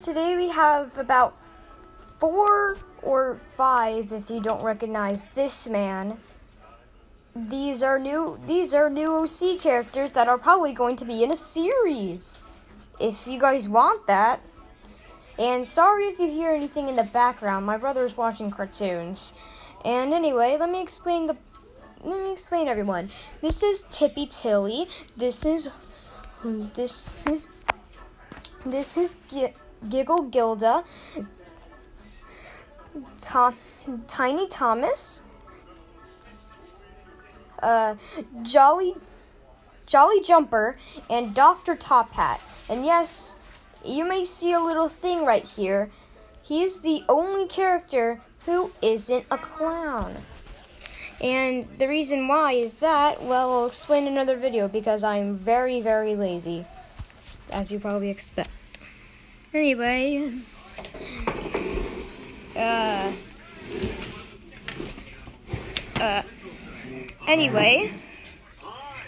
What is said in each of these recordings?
Today we have about four or five if you don't recognize this man. These are new these are new OC characters that are probably going to be in a series. If you guys want that. And sorry if you hear anything in the background. My brother is watching cartoons. And anyway, let me explain the let me explain everyone. This is Tippy Tilly. This is this is this is Giggle Gilda, Tom, Tiny Thomas, uh, Jolly Jolly Jumper, and Dr. Top Hat. And yes, you may see a little thing right here. He's the only character who isn't a clown. And the reason why is that, well, I'll explain in another video because I'm very, very lazy, as you probably expect. Anyway, uh, uh, anyway,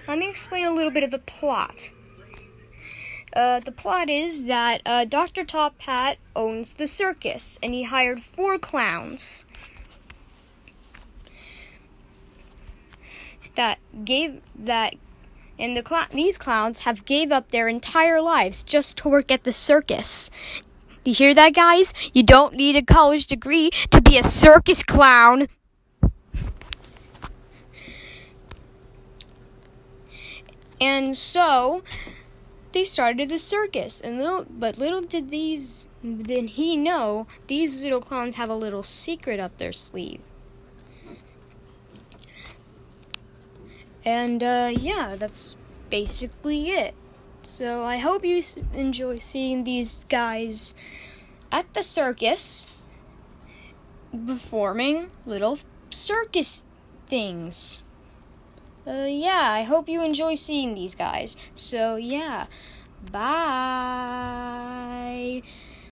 let me explain a little bit of the plot. Uh, the plot is that uh, Dr. Top Hat owns the circus, and he hired four clowns that gave that and the cl- these clowns have gave up their entire lives just to work at the circus. You hear that, guys? You don't need a college degree to be a circus clown. And so they started the circus, and little but little did these did he know these little clowns have a little secret up their sleeve. And uh, yeah, that's basically it. So I hope you enjoy seeing these guys at the circus performing little circus things. Uh, yeah, I hope you enjoy seeing these guys. So yeah, bye.